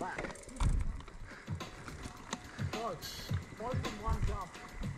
back. Good. More than one jump.